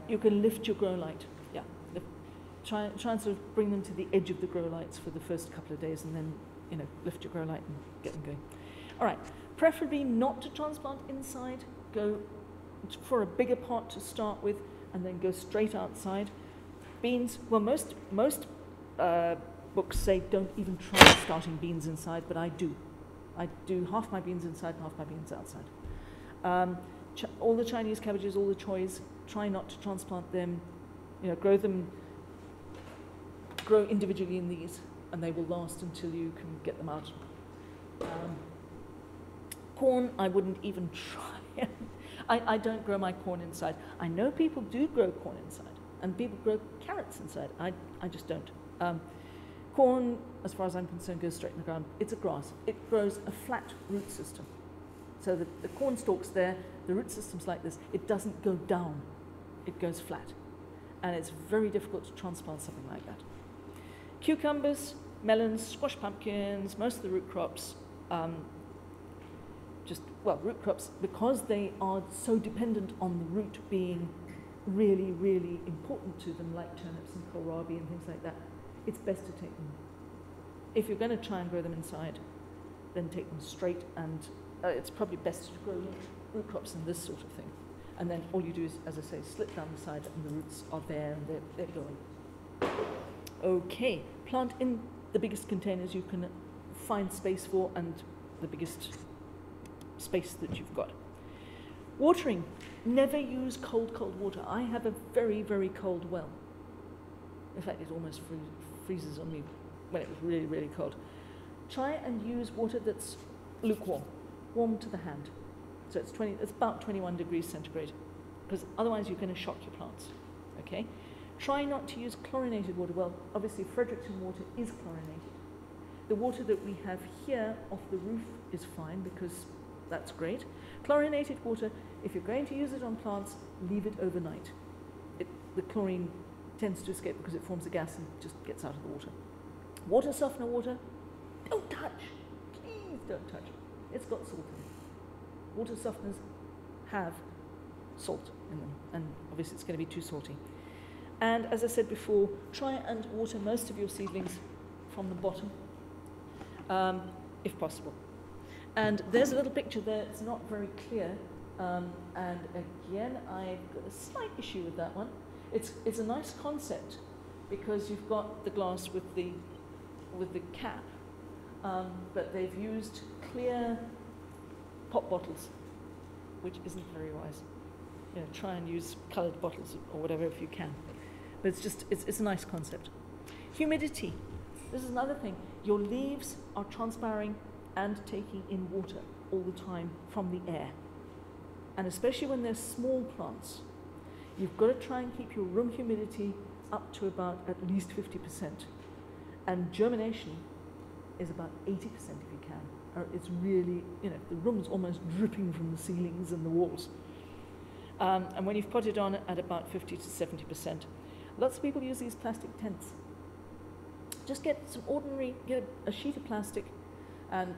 you can lift your grow light. Yeah. Lift, try, try and sort of bring them to the edge of the grow lights for the first couple of days and then, you know, lift your grow light and get them going. All right. Preferably not to transplant inside. Go for a bigger pot to start with and then go straight outside. Beans, well, most, most uh, books say don't even try starting beans inside, but I do. I do half my beans inside and half my beans outside. Um, all the Chinese cabbages, all the choys, try not to transplant them. You know, grow them, grow individually in these, and they will last until you can get them out. Um, corn, I wouldn't even try. I, I don't grow my corn inside. I know people do grow corn inside, and people grow carrots inside. I, I just don't. Um, corn, as far as I'm concerned, goes straight in the ground. It's a grass. It grows a flat root system. So the, the corn stalk's there, the root system's like this. It doesn't go down, it goes flat. And it's very difficult to transplant something like that. Cucumbers, melons, squash pumpkins, most of the root crops, um, just, well, root crops, because they are so dependent on the root being really, really important to them, like turnips and kohlrabi and things like that, it's best to take them. If you're going to try and grow them inside, then take them straight and uh, it's probably best to grow root, crops and this sort of thing. And then all you do is, as I say, slit down the side and the roots are there and they're, they're going. Okay, plant in the biggest containers you can find space for and the biggest space that you've got. Watering. Never use cold, cold water. I have a very, very cold well. In fact, it almost free, freezes on me when it was really, really cold. Try and use water that's lukewarm, warm to the hand. So it's 20, it's about 21 degrees centigrade, because otherwise you're going to shock your plants. Okay. Try not to use chlorinated water. Well, obviously Fredericton water is chlorinated. The water that we have here off the roof is fine because that's great. Chlorinated water, if you're going to use it on plants, leave it overnight. It, the chlorine tends to escape because it forms a gas and just gets out of the water. Water softener water, don't touch. Please don't touch it. It's got salt in it. Water softeners have salt in them, and obviously it's going to be too salty. And as I said before, try and water most of your seedlings from the bottom, um, if possible. And there's a little picture there, it's not very clear. Um, and again, I've got a slight issue with that one. It's, it's a nice concept because you've got the glass with the, with the cap, um, but they've used clear pop bottles, which isn't very wise. You know, try and use coloured bottles or whatever if you can. But it's just, it's, it's a nice concept. Humidity. This is another thing. Your leaves are transpiring and taking in water all the time from the air. And especially when they're small plants, you've got to try and keep your room humidity up to about at least 50%. And germination is about 80% if you can. Or it's really, you know, the room's almost dripping from the ceilings and the walls. Um, and when you've put it on at about 50 to 70%, lots of people use these plastic tents. Just get some ordinary, get a, a sheet of plastic, and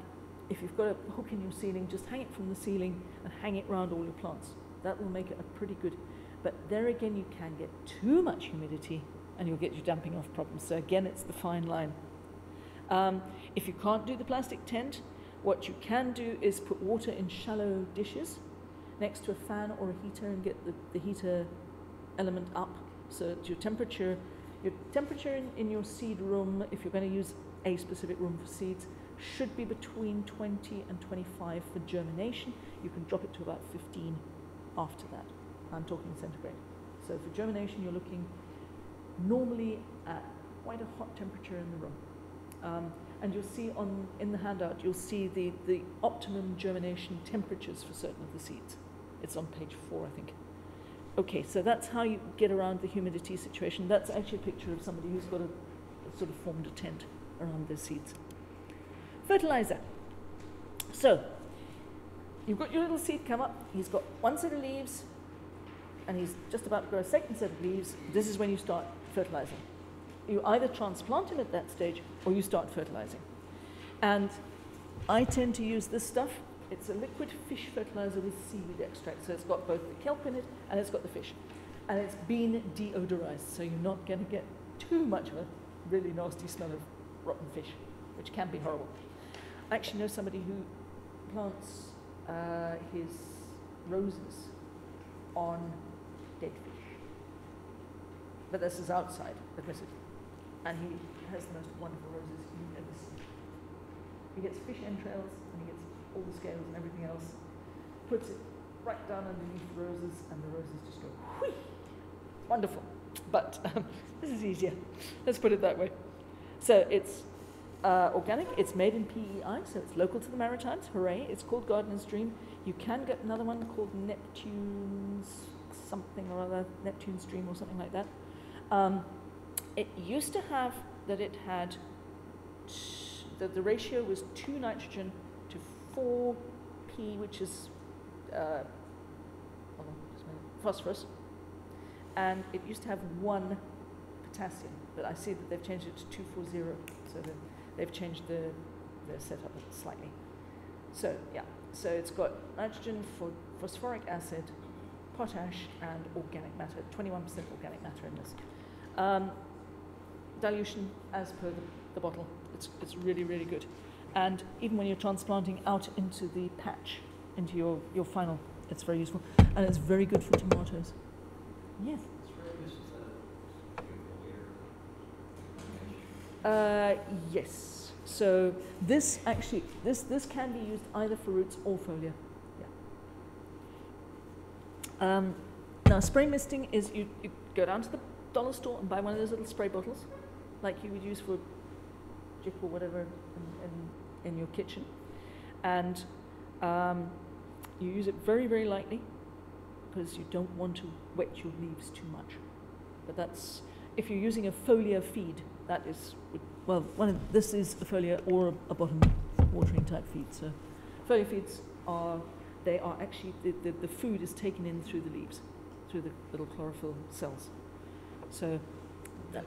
if you've got a hook in your ceiling, just hang it from the ceiling and hang it round all your plants. That will make it a pretty good. But there again, you can get too much humidity and you'll get your damping off problems. So again, it's the fine line. Um, if you can't do the plastic tent, what you can do is put water in shallow dishes next to a fan or a heater and get the, the heater element up so your temperature, your temperature in, in your seed room, if you're going to use a specific room for seeds, should be between 20 and 25 for germination. You can drop it to about 15 after that. I'm talking centigrade. So for germination, you're looking normally at quite a hot temperature in the room. Um, and you'll see on in the handout, you'll see the, the optimum germination temperatures for certain of the seeds. It's on page four, I think. Okay, so that's how you get around the humidity situation. That's actually a picture of somebody who's got a, a sort of formed a tent around their seeds. Fertilizer. So, you've got your little seed come up, he's got one set of leaves, and he's just about to grow a second set of leaves, this is when you start fertilizing. You either transplant him at that stage or you start fertilizing. And I tend to use this stuff. It's a liquid fish fertilizer with seaweed extract. So it's got both the kelp in it and it's got the fish. And it's been deodorized, so you're not going to get too much of a really nasty smell of rotten fish, which can be horrible. I actually know somebody who plants uh, his roses on dead fish. But this is outside, admittedly. And he has the most wonderful roses you've ever seen. He gets fish entrails and he gets all the scales and everything else, puts it right down underneath the roses, and the roses just go whee! Wonderful. But um, this is easier. Let's put it that way. So it's uh, organic, it's made in PEI, so it's local to the Maritimes. Hooray! It's called Gardener's Dream. You can get another one called Neptune's something or other, Neptune Stream or something like that. Um, it used to have that it had that the ratio was two nitrogen to four P, which is uh, phosphorus, and it used to have one potassium, but I see that they've changed it to two four zero, so that they've changed the the setup slightly. So yeah, so it's got nitrogen, for phosphoric acid, potash, and organic matter. 21% organic matter in this. Um, dilution as per the, the bottle. It's, it's really, really good. And even when you're transplanting out into the patch, into your, your final, it's very useful. And it's very good for tomatoes. Yes. Uh, yes. So this actually, this, this can be used either for roots or foliar. Um, now, spray misting is you, you go down to the dollar store and buy one of those little spray bottles, like you would use for jip or whatever in, in, in your kitchen. And um, you use it very, very lightly because you don't want to wet your leaves too much. But that's, if you're using a foliar feed, that is, well, one of, this is a foliar or a, a bottom watering type feed. So foliar feeds are, they are actually, the, the, the food is taken in through the leaves, through the little chlorophyll cells. So that,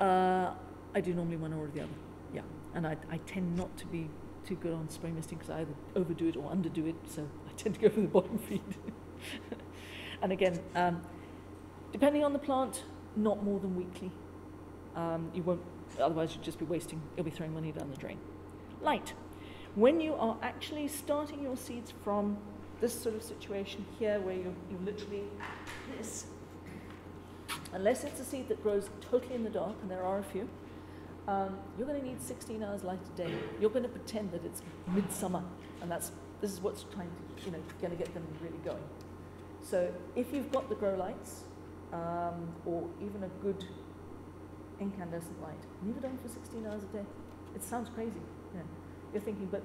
uh, I do normally one or the other, yeah. And I, I tend not to be too good on spray misting because I either overdo it or underdo it, so I tend to go for the bottom feed. and again, um, depending on the plant, not more than weekly. Um, you won't, otherwise you'd just be wasting, you'll be throwing money down the drain. Light. When you are actually starting your seeds from this sort of situation here where you you literally this unless it's a seed that grows totally in the dark, and there are a few, um, you're going to need 16 hours light a day. You're going to pretend that it's midsummer, and that's this is what's trying to, you know, going to get them really going. So if you've got the grow lights, um, or even a good incandescent light, leave it on for 16 hours a day. It sounds crazy. Know. You're thinking, but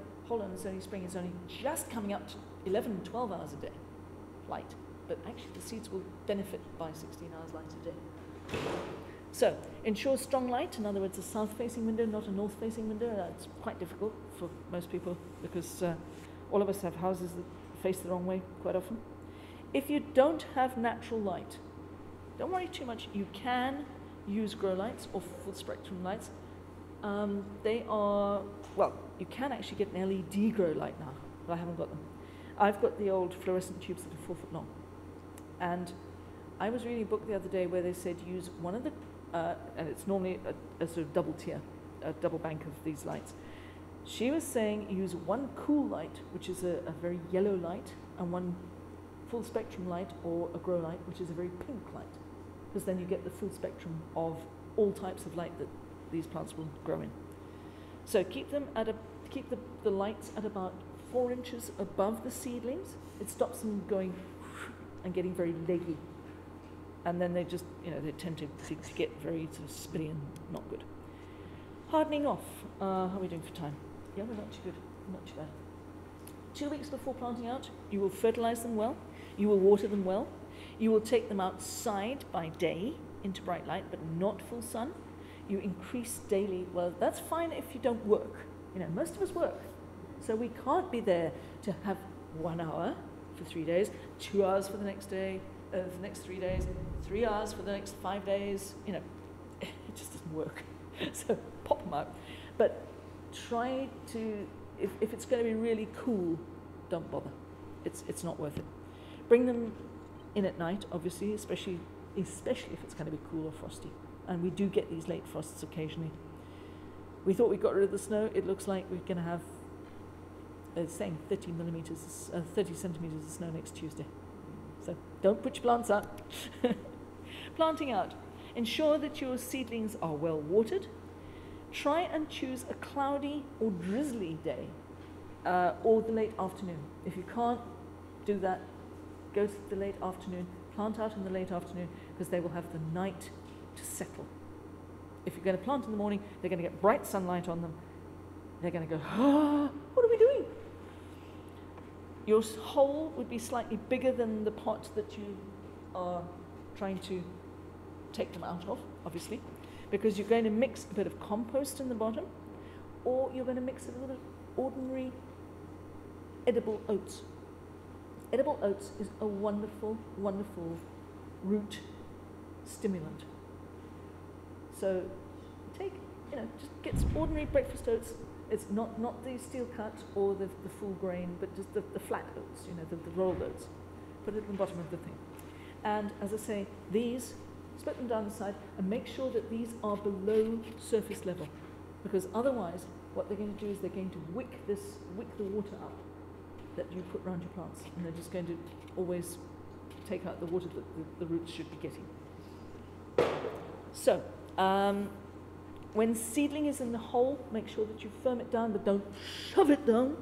it's only spring, it's only just coming up to 11, 12 hours a day light but actually the seeds will benefit by 16 hours light a day. So, ensure strong light, in other words, a south-facing window, not a north-facing window. That's quite difficult for most people because uh, all of us have houses that face the wrong way quite often. If you don't have natural light, don't worry too much. You can use grow lights or full spectrum lights. Um, they are, well, you can actually get an LED grow light now, but I haven't got them. I've got the old fluorescent tubes that are four foot long. And I was reading a book the other day where they said use one of the, uh, and it's normally a, a sort of double tier, a double bank of these lights. She was saying use one cool light, which is a, a very yellow light, and one full spectrum light or a grow light, which is a very pink light, because then you get the full spectrum of all types of light that these plants will grow in. So keep them at a keep the, the lights at about four inches above the seedlings. It stops them going and getting very leggy. And then they just, you know, they tend to, to, get very sort of spitty and not good. Hardening off. Uh, how are we doing for time? Yeah, we're not too good. Not too bad. Two weeks before planting out, you will fertilize them well. You will water them well. You will take them outside by day into bright light, but not full sun. You increase daily. Well, that's fine if you don't work. You know, most of us work. So we can't be there to have one hour for three days, two hours for the next day, uh, the next three days, three hours for the next five days. You know, it just doesn't work. so pop them out. But try to, if, if it's going to be really cool, don't bother. It's, it's not worth it. Bring them in at night, obviously, especially, especially if it's going to be cool or frosty. And we do get these late frosts occasionally. We thought we got rid of the snow. It looks like we're going to have, uh, saying 30 millimeters, uh, 30 centimeters of snow next Tuesday. So don't put your plants out. Planting out. Ensure that your seedlings are well watered. Try and choose a cloudy or drizzly day uh, or the late afternoon. If you can't do that, go to the late afternoon, plant out in the late afternoon because they will have the night to settle. If you're going to plant in the morning, they're going to get bright sunlight on them. They're going to go, ah, what are we doing? Your hole would be slightly bigger than the pot that you are trying to take them out of, obviously, because you're going to mix a bit of compost in the bottom, or you're going to mix it with a ordinary edible oats. Edible oats is a wonderful, wonderful root stimulant. So take, you know, just get some ordinary breakfast oats. It's not, not the steel cut or the, the full grain, but just the, the flat oats, you know, the, the rolled oats. Put it at the bottom of the thing. And as I say, these, split them down the side and make sure that these are below surface level. Because otherwise, what they're going to do is they're going to wick this, wick the water up that you put around your plants. And they're just going to always take out the water that the, the roots should be getting. So, um, when seedling is in the hole, make sure that you firm it down, but don't shove it down.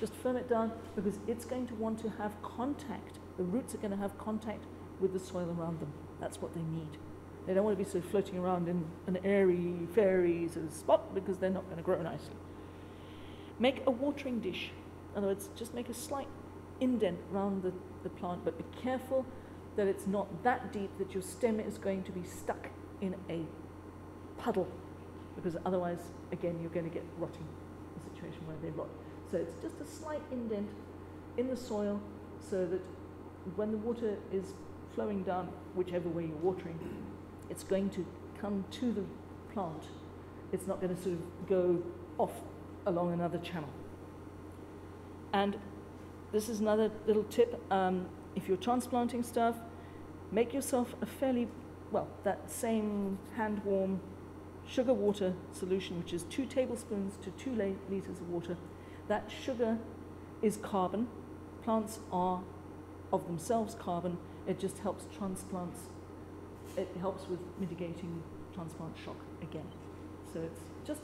Just firm it down because it's going to want to have contact. The roots are going to have contact with the soil around them. That's what they need. They don't want to be sort of floating around in an airy, fairy sort of spot because they're not going to grow nicely. Make a watering dish. In other words, just make a slight indent around the, the plant, but be careful that it's not that deep that your stem is going to be stuck in a puddle because otherwise, again, you're going to get rotting, a situation where they rot. So it's just a slight indent in the soil so that when the water is flowing down, whichever way you're watering, it's going to come to the plant. It's not going to sort of go off along another channel. And this is another little tip. Um, if you're transplanting stuff, make yourself a fairly, well, that same hand warm sugar water solution, which is two tablespoons to two liters of water. That sugar is carbon. Plants are of themselves carbon. It just helps transplants, it helps with mitigating transplant shock again. So it's just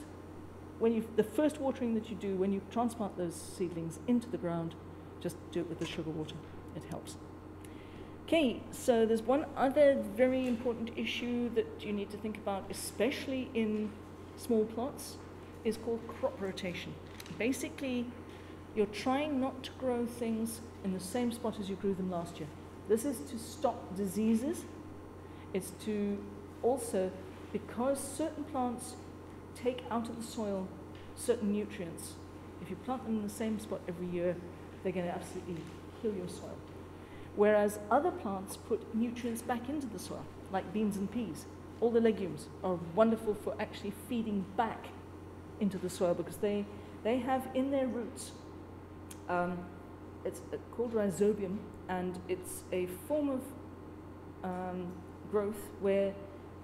when you, the first watering that you do when you transplant those seedlings into the ground, just do it with the sugar water. It helps. Okay, so there's one other very important issue that you need to think about, especially in small plots, is called crop rotation. Basically, you're trying not to grow things in the same spot as you grew them last year. This is to stop diseases. It's to also, because certain plants take out of the soil certain nutrients. If you plant them in the same spot every year, they're going to absolutely kill your soil. Whereas other plants put nutrients back into the soil, like beans and peas. All the legumes are wonderful for actually feeding back into the soil because they, they have in their roots, um, it's called rhizobium, and it's a form of um, growth where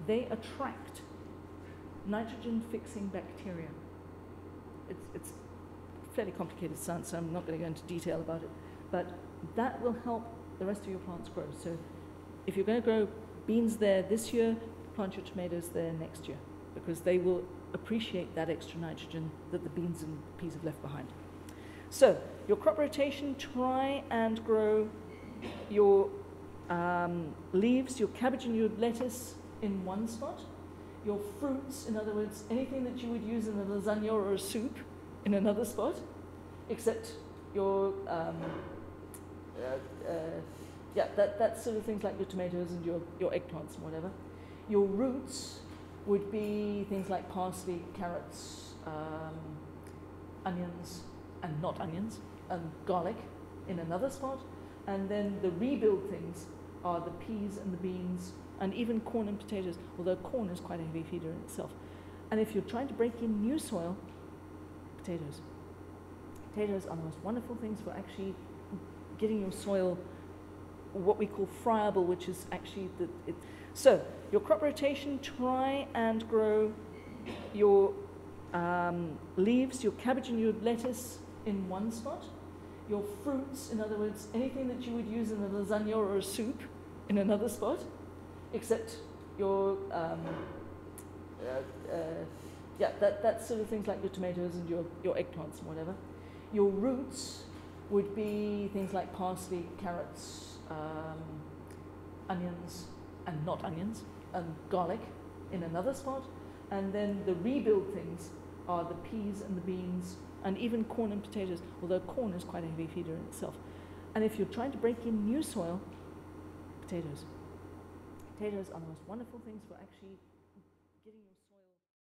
they attract nitrogen fixing bacteria. It's, it's fairly complicated science, so I'm not going to go into detail about it, but that will help the rest of your plants grow. So if you're going to grow beans there this year, plant your tomatoes there next year because they will appreciate that extra nitrogen that the beans and peas have left behind. So your crop rotation, try and grow your um, leaves, your cabbage and your lettuce in one spot. Your fruits, in other words, anything that you would use in a lasagna or a soup, in another spot, except your um, yeah, that, that sort of things like your tomatoes and your, your eggplants and whatever. Your roots would be things like parsley, carrots, um, onions, and not onions, and garlic in another spot. And then the rebuild things are the peas and the beans and even corn and potatoes, although corn is quite a heavy feeder in itself. And if you're trying to break in new soil, potatoes. Potatoes are the most wonderful things for actually getting your soil what we call friable, which is actually the. It, so, your crop rotation, try and grow your um, leaves, your cabbage and your lettuce in one spot, your fruits, in other words, anything that you would use in a lasagna or a soup, in another spot, except your, um, uh, uh, yeah, that, that sort of things like your tomatoes and your, your eggplants and whatever. Your roots would be things like parsley, carrots, um, onions, and not onions, and garlic in another spot. And then the rebuild things are the peas and the beans, and even corn and potatoes, although corn is quite a heavy feeder in itself. And if you're trying to break in new soil, potatoes. Potatoes are the most wonderful things for